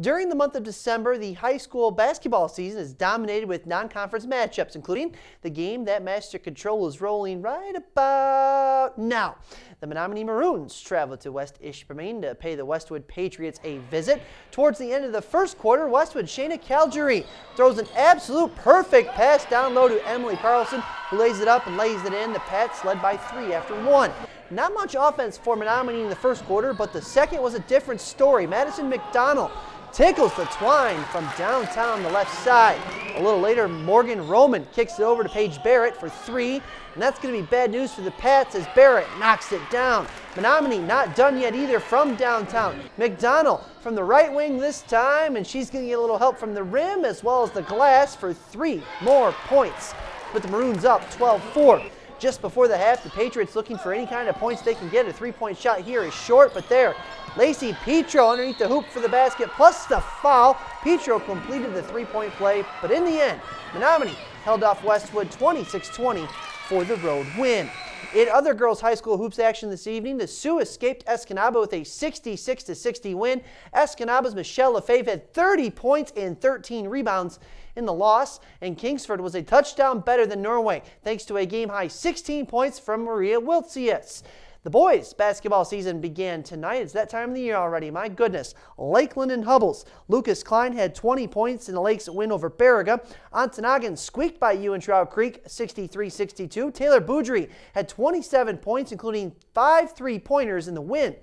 During the month of December, the high school basketball season is dominated with non-conference matchups, including the game that Master Control is rolling right about now. The Menominee Maroons travel to West Ishpeming to pay the Westwood Patriots a visit. Towards the end of the first quarter, Westwood Shayna Calgary throws an absolute perfect pass down low to Emily Carlson, who lays it up and lays it in. The Pats led by three after one. Not much offense for Menominee in the first quarter, but the second was a different story. Madison McDonald tickles the twine from downtown the left side. A little later, Morgan Roman kicks it over to Paige Barrett for three, and that's going to be bad news for the Pats as Barrett knocks it down. Menominee not done yet either from downtown. McDonald from the right wing this time, and she's going to get a little help from the rim as well as the glass for three more points. But the Maroons up 12-4. Just before the half, the Patriots looking for any kind of points they can get. A three-point shot here is short, but there, Lacey Petro underneath the hoop for the basket, plus the foul. Petro completed the three-point play, but in the end, Menominee held off Westwood 26-20 for the road win. In other girls high school hoops action this evening, the Soo escaped Escanaba with a 66-60 win. Escanaba's Michelle Lefebvre had 30 points and 13 rebounds in the loss, and Kingsford was a touchdown better than Norway, thanks to a game-high 16 points from Maria Wiltsius. The boys' basketball season began tonight. It's that time of the year already. My goodness. Lake Linden-Hubbell's. Lucas Klein had 20 points in the Lakes win over Baraga. Ontonagon squeaked by Ewen-Trout Creek 63-62. Taylor Boudry had 27 points, including five three-pointers in the win.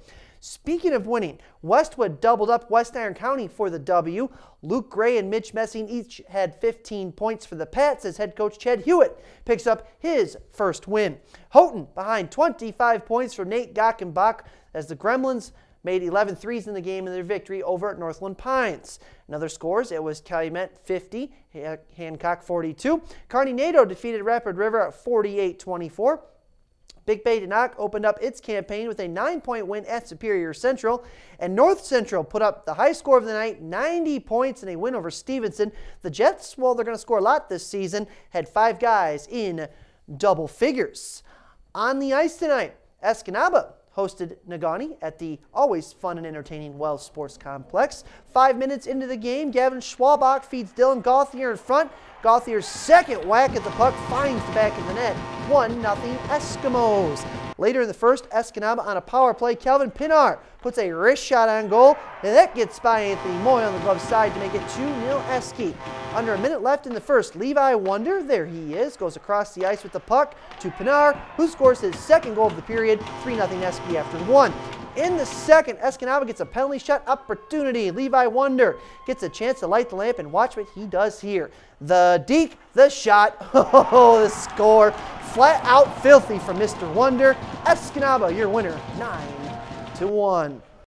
Speaking of winning, Westwood doubled up West Iron County for the W. Luke Gray and Mitch Messing each had 15 points for the Pats as head coach Chad Hewitt picks up his first win. Houghton behind 25 points from Nate Gockenbach as the Gremlins made 11 threes in the game in their victory over at Northland Pines. In other scores, it was Calumet 50, Hancock 42. Carney-Nadeau defeated Rapid River at 48-24. Big Bay de Noc opened up its campaign with a nine-point win at Superior Central, and North Central put up the high score of the night, 90 points in a win over Stevenson. The Jets, well, they're going to score a lot this season, had five guys in double figures. On the ice tonight, Escanaba hosted Negaunee at the always fun and entertaining Wells Sports Complex. Five minutes into the game, Gavin Schwabach feeds Dylan Gauthier in front. Gauthier's second whack at the puck finds the back of the net. 1 0 Eskymos. Later in the first, Escanaba on a power play. Calvin Pinar puts a wrist shot on goal, and that gets by Anthony Moy on the glove side to make it 2-0 Eski. Under a minute left in the first, Levi Wonder, there he is, goes across the ice with the puck to Pinar, who scores his second goal of the period, 3-0 Eski after one. In the second, Escanaba gets a penalty shot opportunity. Levi Wonder gets a chance to light the lamp and watch what he does here. The deke, the shot, oh, the score. Flat out filthy from Mr. Wonder. Escanaba, your winner, 9 to 1.